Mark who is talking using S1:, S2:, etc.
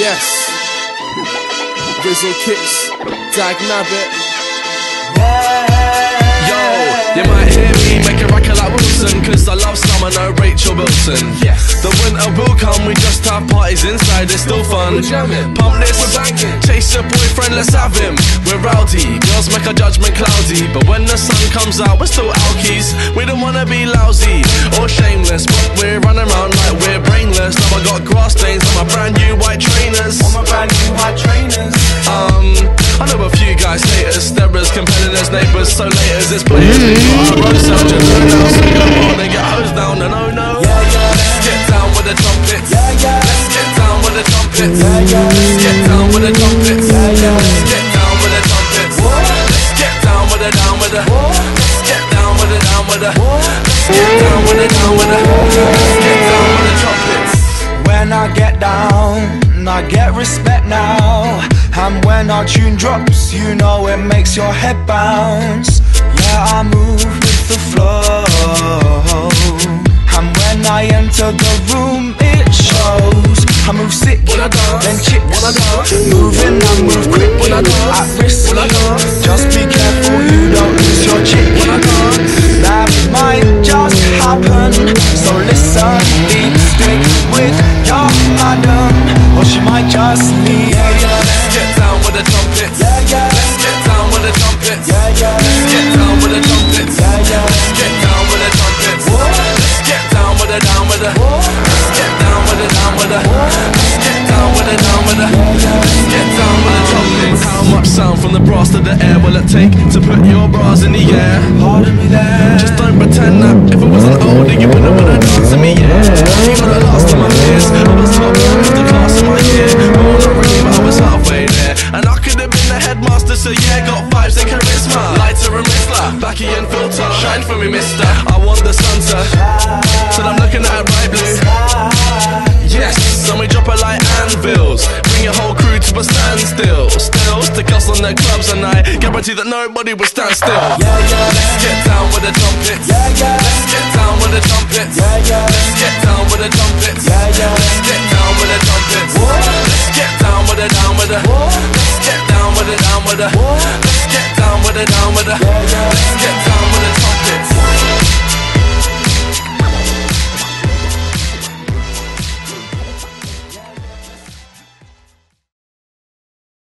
S1: Yes. Rizzle kicks. Dag Nabbit.
S2: Yo, you might hear me make a record like Wilson Cause I love summer, no Rachel Wilson
S1: Yes.
S2: The winter will come, we just have parties inside, it's still fun
S1: We're jamming.
S2: Pump this,
S1: We're banging.
S2: chase your boyfriend, let's have him We're rowdy, girls make our judgment cloudy But when the sun comes out, we're still alkies We don't wanna be lousy or shameless But we're running around like we're brainless Now I got grass stains on my brand new um, I know a few guys hate us, they're as compelling as neighbours, so late as it's players. We got our own sound, just learn now, so go on and get hosed down, and oh no. Yeah, yeah. Let's get down with the trumpets. Yeah, yeah. Let's get down with the trumpets. Yeah, yeah. Let's get down with the trumpets. Let's get down with the trumpets. Let's get down with the down with the. Let's get down with the down with the. Let's get down with the down with the. Let's get down with the trumpets.
S3: When I get down, I get respect now. And when our tune drops, you know it makes your head bounce. Yeah, I move with the flow. And when I enter the room, it shows. I move sick,
S1: When I dance,
S3: then chicks.
S1: when I dance,
S3: moving, I move quick.
S1: when I dance,
S3: at risk.
S1: when I dance,
S3: Just be careful, you don't lose your chick.
S1: when I dance.
S3: That might just happen. So listen, be strict with your madam, or she might just leave.
S2: The trumpets.
S3: Yeah, yeah.
S2: Let's get down with the trumpets.
S3: Yeah, yeah.
S2: Let's get down with the trumpets.
S3: Yeah, yeah.
S2: Let's get down with the trumpets. Let's get down with the down with the. Let's get down with the down with the. Let's get down with the down with the. Let's trumpets. How much sound from the brass to the air will it take to put your bras in the air?
S3: Pardon me there.
S2: Just don't pretend that if it wasn't older, you wouldn't wanna dance to me, yeah. The so yeah, got vibes and charisma. Lighter and Rizla, Backy and filter. Shine for me, mister. I want the sun, sir. Till I'm looking at bright blue. Yes, and we drop it like anvils. Bring your whole crew to a standstill. Still, stick us on the clubs, and I guarantee that nobody will stand still. yeah, yeah. Let's get down with the trumpets. Let's get down with the trumpets. Let's get down with the trumpets. Let's get down with the trumpets. With the. Let's get down with the down with the. Let's get